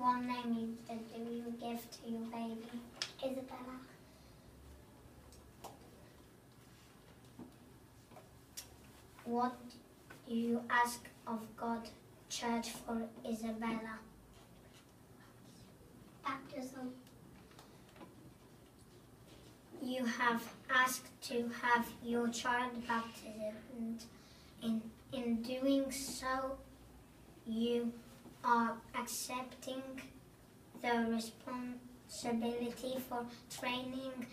What name do you give to your baby? Isabella. What do you ask of God Church for Isabella? Baptism. You have asked to have your child baptized. and In, in doing so, you are accepting the responsibility for training